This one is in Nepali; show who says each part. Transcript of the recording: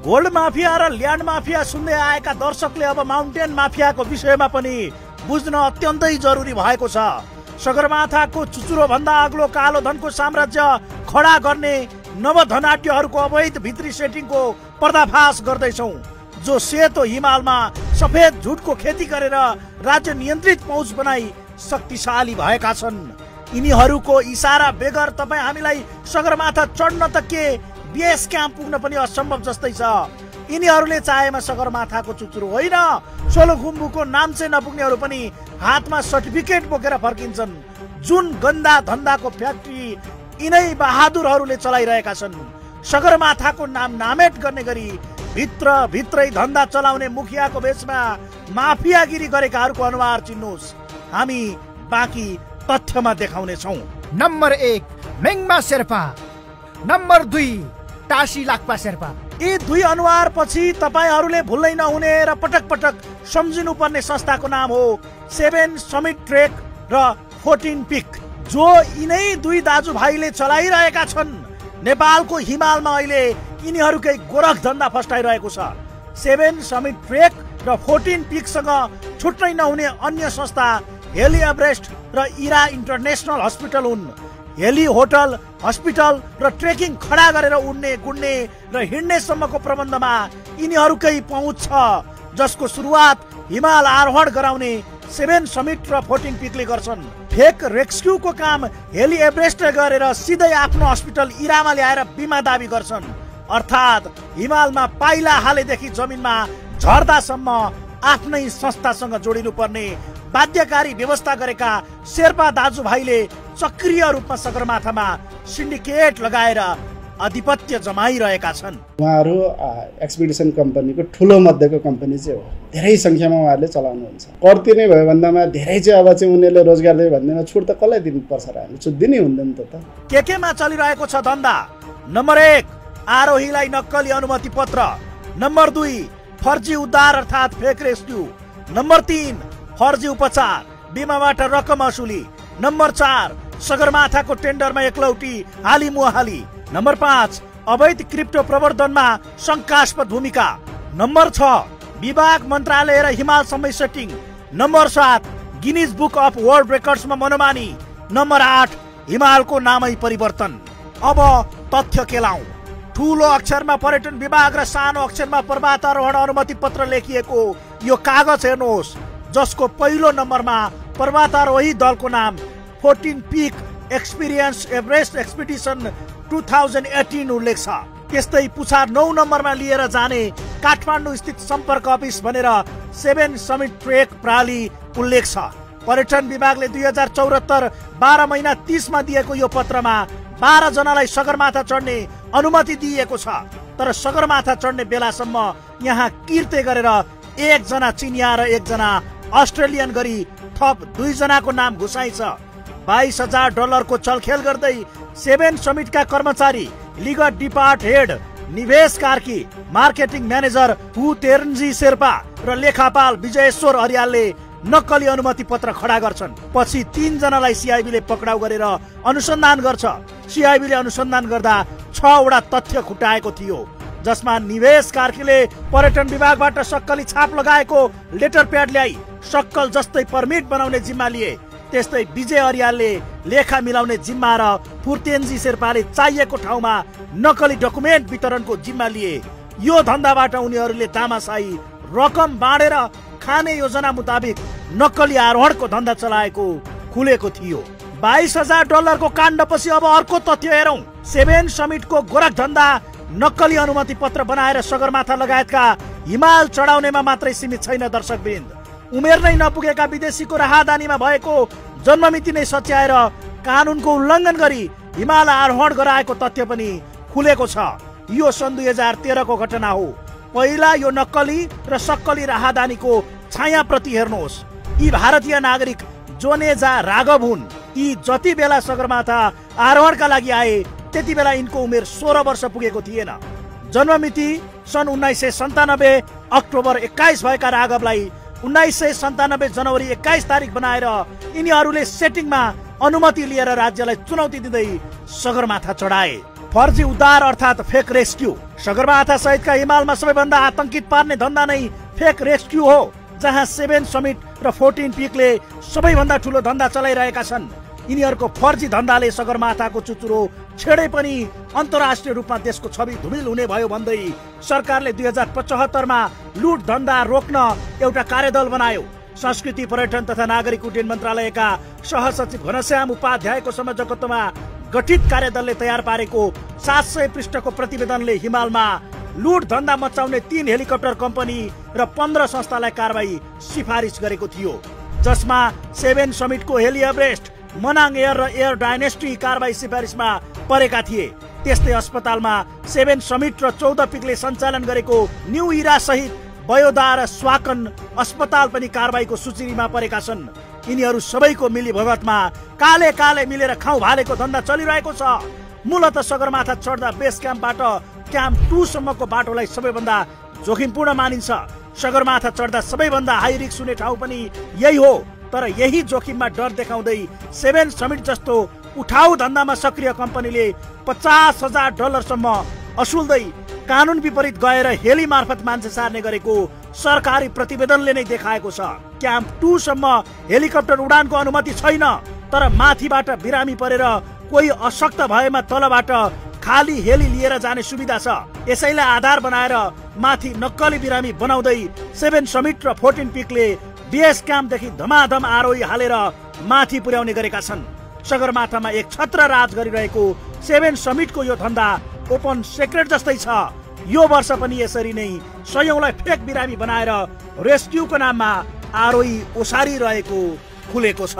Speaker 1: गोल्ड माफिया र ल्यान्ड माफिया सुन्दै आएका दर्शकले अब माउन्टेन माफियाको विषयमा पनि बुझ्न अत्यन्तै जरुरी भएको छ। सगरमाथाको चुचुरो भन्दा अग्लो कालो धनको साम्राज्य खडा गर्ने नव धनाट्यहरूको अवैध भित्री सेटिङको पर्दाफास गर्दैछौ जो सेतो हिमालमा सफेद झुटको खेती गरेर राज्य नियन्त्रित पहुँच बनाई शक्तिशाली भएका छन्। यिनीहरूको इसारा बेगर तपाईँ हामीलाई सगरमाथा चढ्न त के बेस क्याम्प पुग्न पनि असम्भव जस्तै छ। यिनीहरूले चाहेमा सगरमाथाको चुचुरो होइन सोलुखुम्बुको नाम चाहिँ नपुग्नेहरू पनि हातमा सर्टिफिकेट बोकेर फर्किन्छन्। जुन गन्दा धन्दाको फ्याक्ट्री यिनै बहादुरहरूले चलाइरहेका छन्। सगरमाथाको नाम नामेट गर्ने गरी भित्र भित्रै धन्दा चलाउने मुखियाको भेषमा माफियागिरी गरेकाहरूको अनुहार चिन्नुहोस्। हामी बाँकी तथ्यमा देखाउने छौँ
Speaker 2: नम्बर एक मेङमा शेर्पा। नम्बर दुई टासी लाक्पा शेर्पा।
Speaker 1: यी दुई अनुहार पछि तपाईँहरूले भुल्नै नहुने र पटक पटक सम्झिनु पर्ने संस्थाको नाम हो सेभेन समिट ट्रेक र फोर्टिन पिक जो यिनै दुई दाजुभाइले चलाइरहेका छन्। नेपालको हिमालमा अहिले यिनीहरूकै गोरख धन्दा फस्टाइरहेको छ। सेभेन समिट ट्रेक र फोर्टिन पिकसँग छुट्टै नहुने अन्य संस्था हेली एभरेस्ट र इरा इन्टरनेसनल हस्पिटल हुन्। हेली होटल हस्पिटल र ट्रेकिङ खडा गरेर उड्ने गुड्ने र हिँड्नेसम्मको प्रबन्धमा यिनीहरूकै पहुँच छ जसको सुरुवात हिमाल आरोहण गराउने सेभेन समिट र फोर्टिन पिकले गर्छन्। फेक रेस्क्युको काम हेली एभरेस्ट गरेर सिधै आफ्नो हस्पिटल इरामा ल्याएर बिमा दावी गर्छन्। अर्थात् हिमालमा पाइला हालेदेखि जमिनमा झर्दासम्म आफ्नै संस्थासँग जोडिनु पर्ने बाध्यकारी व्यवस्था गरेका शेर्पा दाजुभाइले सक्रिय रूपमा सगरमाथामा सिन्डिकेट लगाएर आधिपत्य जमाइरहेका छन्।
Speaker 3: उहाँहरू एक्सपिडिसन कम्पनीको ठुलो मध्येको कम्पनी चाहिँ हो। धेरै सङ्ख्यामा उहाँहरूले चलाउनुहुन्छ। कर तिर्ने भयो भन्दामा धेरै चाहिँ अब चाहिँ उनीहरूले रोजगार दियो भन्दैमा छुट त कसलाई दिनुपर्छ र हामी छुट दिनै हुँदैन त।
Speaker 1: के केमा चलिरहेको छ धन्दा? नम्बर एक आरोहीलाई नक्कली अनुमति पत्र। नम्बर दुई फर्जी उद्धार अर्थात् फेक रेस्क्यु। नम्बर तिन फर्जी उपचार बिमाबाट रकम असुली। नम्बर चार सगरमाथाको टेन्डरमा एकलौटी हाली मुहाली। नम्बर पाँच अवैध क्रिप्टो प्रवर्धनमा शङ्कास्पद भूमिका। नम्बर छ विभाग मन्त्रालय र हिमाल समय सेटिङ। नम्बर सात गिनिज बुक अफ वर्ल्ड रेकर्ड्समा मनोमानी। नम्बर आठ हिमालको नामै परिवर्तन। अब तथ्य केलाउ। ठुलो अक्षरमा पर्यटन विभाग र सानो अक्षरमा पर्वतारोहण अनुमति पत्र लेखिएको यो कागज हेर्नुहोस् जसको पहिलो नम्बरमा पर्वतारोही दलको नाम fourteen peak experience Everest expedition two thousand eighteen उल्लेख छ। त्यस्तै पुछार नौ नम्बरमा लिएर जाने काठमाडौँ स्थित सम्पर्क अफिस भनेर सेभेन समिट ट्रेक प्राली उल्लेख छ। पर्यटन विभागले दुई हजार चौरात्तर बाह्र महिना तिसमा दिएको यो पत्रमा बाह्र जनालाई सगरमाथा चढ्ने अनुमति दिइएको छ। तर सगरमाथा चढ्ने बेलासम्म यहाँ किर्ते गरेर एकजना चिनिया र एकजना अस्ट्रेलियन गरी थप दुईजनाको नाम घुसाइ छ बाइस हजार डलरको चलखेल गर्दै सेभेन समिटका कर्मचारी लिगत डिपार्ट हेड निवेश कार्की मार्केटिङ म्यानेजर पु. तेरन्जी शेर्पा र लेखापाल विजयेश्वर अर्यालले नक्कली अनुमति पत्र खडा गर्छन्। पछि तिनजनालाई सिआइबीले पक्राउ गरेर अनुसन्धान गर्छ। सिआइबीले अनुसन्धान गर्दा छवटा तथ्य खुट्टाएको थियो जसमा निवेश कार्कीले पर्यटन विभागबाट सक्कली छाप लगाएको लेटर प्याड ल्याई सक्कल जस्तै पर्मिट बनाउने जिम्मा लिए। त्यस्तै विजय अर्यालले लेखा मिलाउने जिम्मा र फुर्तेन्जी शेर्पाले चाहिएको ठाउँमा नकली डकुमेन्ट वितरणको जिम्मा लिए। यो धन्दाबाट उनीहरूले तामासाई रकम बाँडेर खाने योजना मुताबिक नक्कली आरोहणको धन्दा चलाएको खुलेको थियो। बाइस हजार डलरको काण्डपछि अब अर्को तथ्य हेरौँ। सेभेन समिटको गोरख धन्दा नक्कली अनुमति पत्र बनाएर सगरमाथा लगायतका हिमाल चढाउनेमा मात्रै सीमित छैन दर्शकवृन्द। उमेर नै नपुगेका विदेशीको राहदानीमा भएको जन्ममिति नै सच्याएर कानुनको उल्लङ्घन गरी हिमाल आरोहण गराएको तथ्य पनि खुलेको छ। यो सन् दुई हजार तेह्रको घटना हो। पहिला यो नक्कली र सक्कली राहदानीको छाया प्रति हेर्नुहोस्। यी भारतीय नागरिक जोनेजा राघव हुन्। यी जति बेला सगरमाथा आरोहणका लागि आए त्यति बेला यिनको उमेर सोह्र वर्ष पुगेको थिएन। जन्ममिति सन् उन्नाइस सय सन्तानब्बे अक्टोबर एक्काइस भएका राघवलाई उन्नाइस सय सन्तानब्बे जनवरी एक्काइस तारिक बनाएर यिनीहरूले सेटिङमा अनुमति लिएर राज्यलाई चुनौती दिँदै सगरमाथा चढाए। फर्जी उद्धार अर्थात् फेक रेस्क्यू। सगरमाथा सहितका हिमालमा सबैभन्दा आतंकित पार्ने धन्दा नै फेक रेस्क्यू हो जहाँ सेभेन समिट र फोर्टिन पिकले सबैभन्दा ठुलो धन्दा चलाइरहेका छन्। यिनीहरूको फर्जी धन्दाले सगरमाथाको चुचुरो छेडे पनि अन्तर्राष्ट्रिय रूपमा देशको छवि धुमिल हुने भयो भन्दै सरकारले दुई हजार पचहत्तरमा लुट धन्दा रोक्न एउटा कार्यदल बनायो। संस्कृति पर्यटन तथा नागरिक उड्डयन मन्त्रालयका सहसचिव घनश्याम उपाध्यायको संयोजकत्वमा गठित कार्यदलले तयार पारेको सात सय पृष्ठको प्रतिवेदनले हिमालमा लुट धन्दा मचाउने तीन हेलिकप्टर कम्पनी र पन्ध्र संस्थालाई कारवाही सिफारिस गरेको थियो। जसमा सेभेन समिटको हेली एभरेस्ट मनाङ एयर र एयर डाइनेस्टी कारवाही सिफारिसमा परेका थिए। त्यस्तै अस्पतालमा सेभेन समिट र चौध पिकले सञ्चालन गरेको न्यू इरा सहित बयोदा र स्वाकन अस्पताल पनि कारवाहीको सूचीमा परेका छन्। यिनीहरू सबैको मिली भगतमा काले काले मिलेर खाउ भालेको धन्दा चलिरहेको छ। मूलत सगरमाथा चढ्दा बेस क्याम्पबाट क्याम्प टूसम्मको बाटोलाई सबैभन्दा जोखिमपूर्ण मानिन्छ। सगरमाथा चढ्दा सबैभन्दा हाई रिक्स हुने ठाउँ पनि यही हो। तर यही जोखिममा डर देखाउँदै सेभेन समिट जस्तो उठाउ धन्दामा सक्रिय कम्पनीले पचास हजार डलरसम्म असुल्दै कानुन विपरीत गएर हेली मार्फत मान्छे सार्ने गरेको सरकारी प्रतिवेदनले नै देखाएको छ। क्याम्प टूसम्म हेलिकप्टर उडानको अनुमति छैन तर माथिबाट बिरामी परेर कोही अशक्त भएमा तलबाट खाली हेली लिएर जाने सुविधा छ। यसैलाई आधार बनाएर माथि नक्कली बिरामी बनाउँदै सेभेन समिट र फोर्टिन पिकले बेस क्याम्पदेखि धमाधम आरोही हालेर माथि पुर्याउने गरेका छन्। सगरमाथामा एक छत्र राज गरिरहेको सेभेन समिटको यो धन्दा ओपन सेक्रेट जस्तै छ। यो वर्ष पनि यसरी नै सयौंलाई फेक बिरामी बनाएर रेस्क्युको नाममा आरोही ओसारिरहेको खुलेको छ।